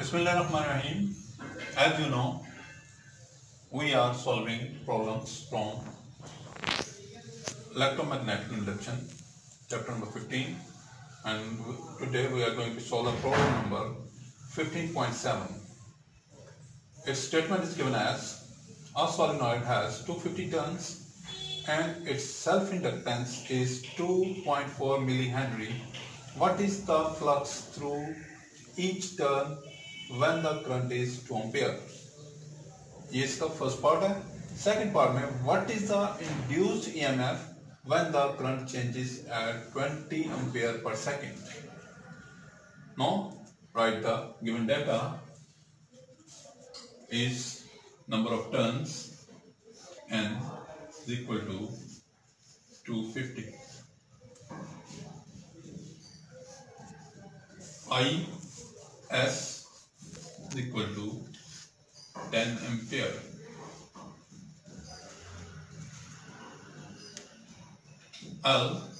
Bismillahirrahmanirrahim. As you know, we are solving problems from electromagnetic induction, chapter number 15, and today we are going to solve the problem number 15.7. Its statement is given as a solenoid has 250 turns and its self-inductance is 2.4 millihenry. What is the flux through each turn when the current is 2 ampere? ये इसका first part है। Second part में what is the induced EMF when the current changes at 20 ampere per second no right the given data is number of turns n is equal to 250 i s is equal to 10 ampere. L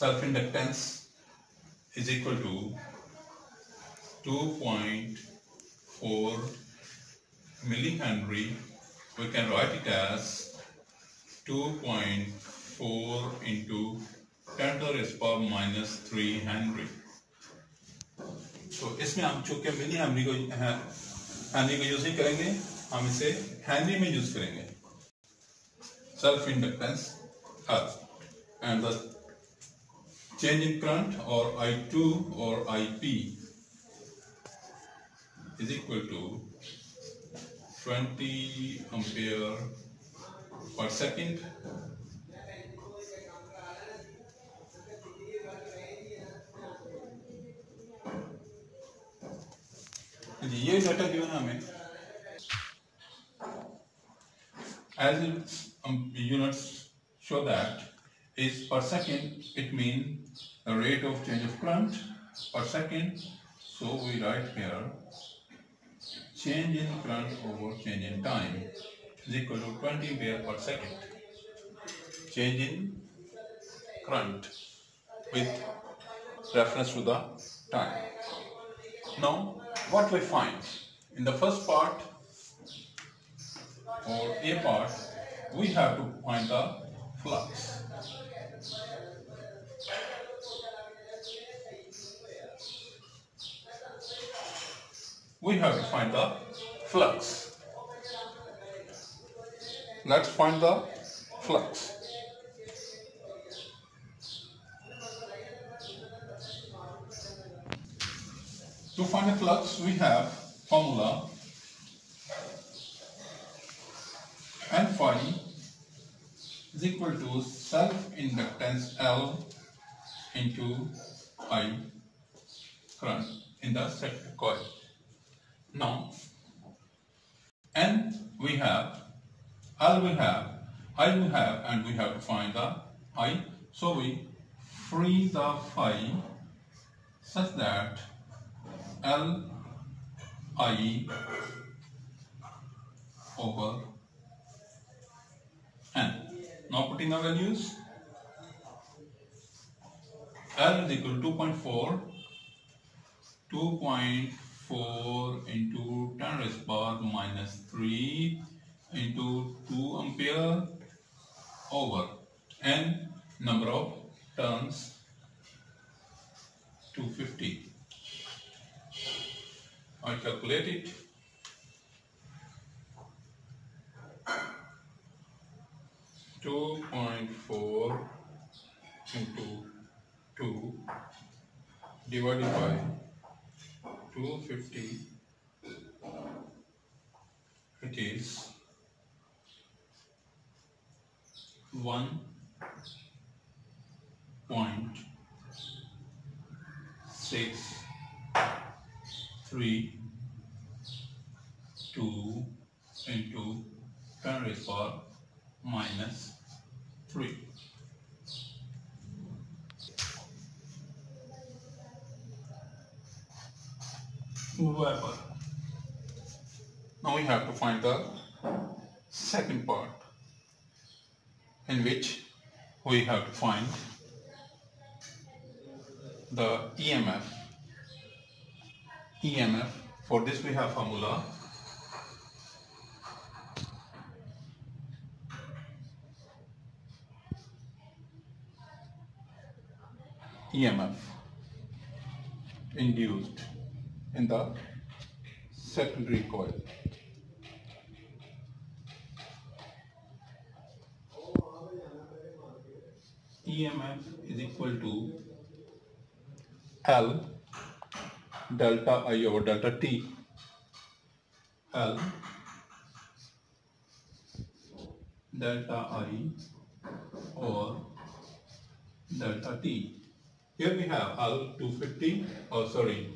self inductance is equal to 2.4 millihenry. We can write it as 2.4 into 10 to the power minus 3 henry तो इसमें हम चूँकि mini Henry को Henry हाँ, हाँ, को use ही करेंगे। हम इसे हेनरी में यूज़ करेंगे। Self inductance her and the change in current और आई टू और I P is equal to twenty ampere per second ये डाटा जो है हमें as its um, units show that is per second it means the rate of change of current per second so we write here change in current over change in time is equal to 20 ampere per second change in current with reference to the time now what we find in the first part or A part we have to find the flux we have to find the flux. Let's find the flux. To find the flux, we have formula N phi is equal to self-inductance L into I current in the set coil. Now, N we have, L we have, I we have, and we have to find the I. So we free the phi such that L I over N. Now putting the values, L is equal to 2.4, 2.4 into 10 raised power minus 3 into 2 ampere over N number of turns 250. I calculate it. Two point four into two divided by two fifty. It is one point six three two into ten raised power minus three. Weber. Now we have to find the second part in which we have to find the EMF. EMF. For this we have formula. EMF induced in the secondary coil. EMF is equal to L delta I over delta T. L delta I over delta T. Here we have L 250, oh sorry,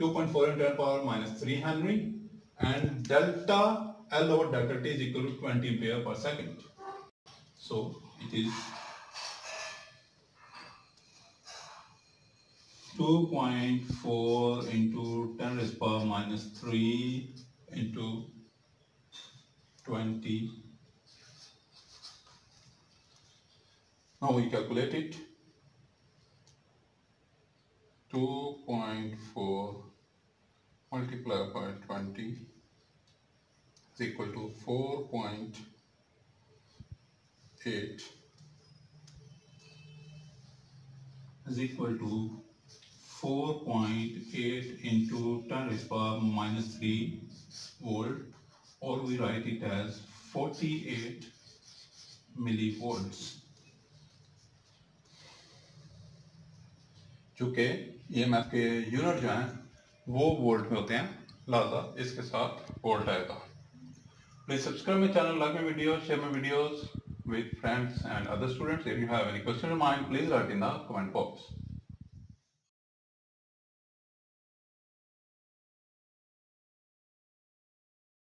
2.4 into 10 power minus 3 Henry and delta L over delta T is equal to 20 ampere per second. So it is 2.4 into 10 raised power minus 3 into 20. Now we calculate it. 2.4 multiplied by 20 is equal to 4.8 is equal to 4.8 into 10 raised power minus 3 volt, or we write it as 48 millivolts. चूँकि ये map के unit जो हैं, वो volt में होते हैं लाजा इसके साथ वोल्ट आएगा। Please subscribe my channel like my video share my videos with friends and other students if you have any question in mind please write in the comment box